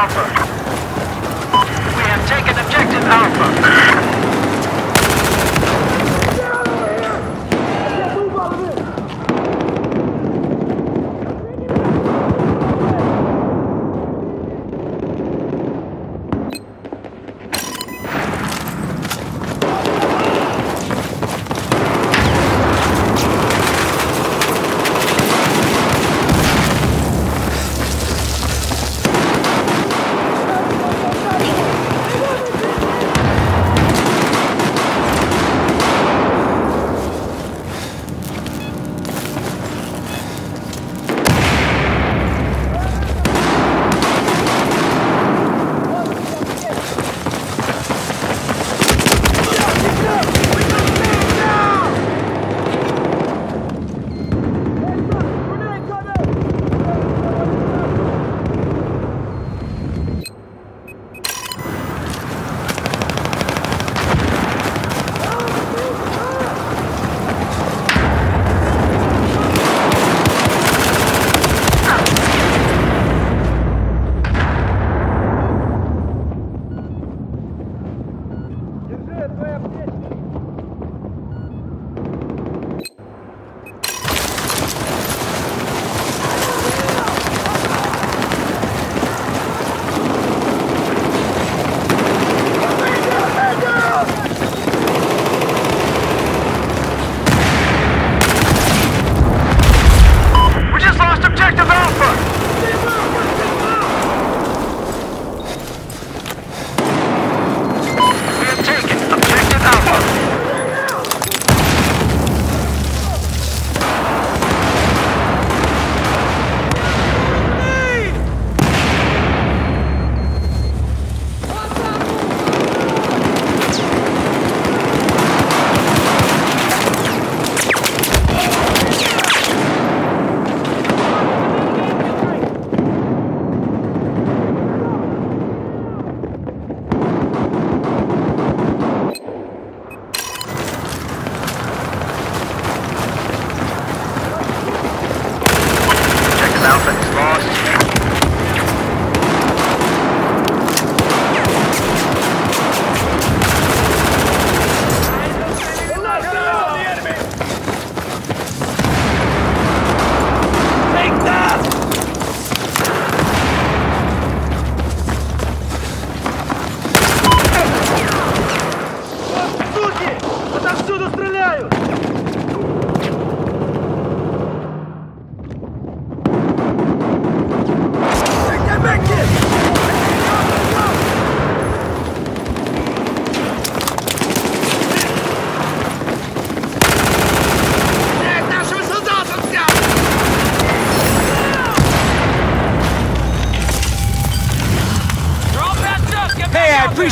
chopper. здесь.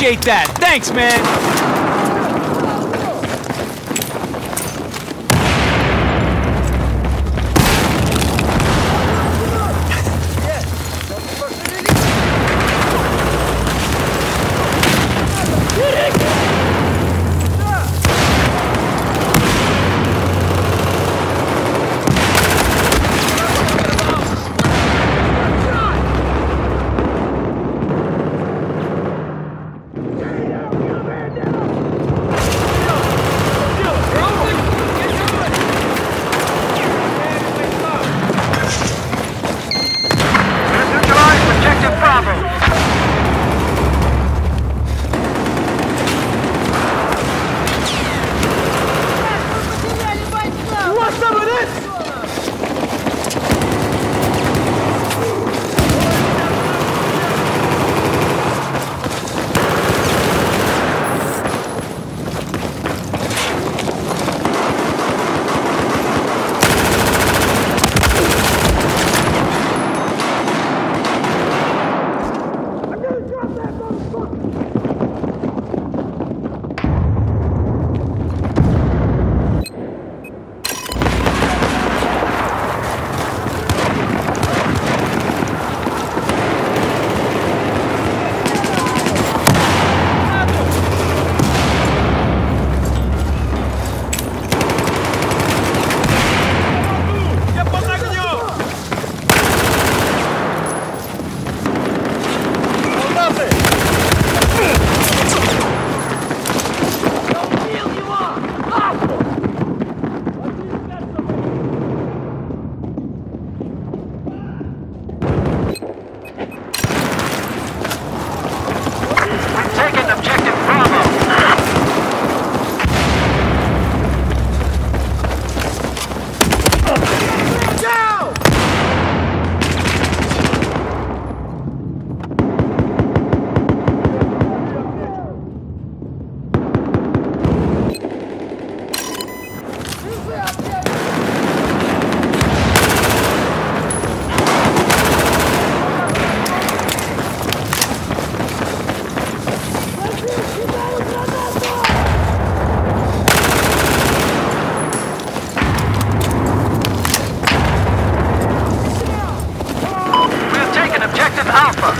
Appreciate that. Thanks, man. Alpha.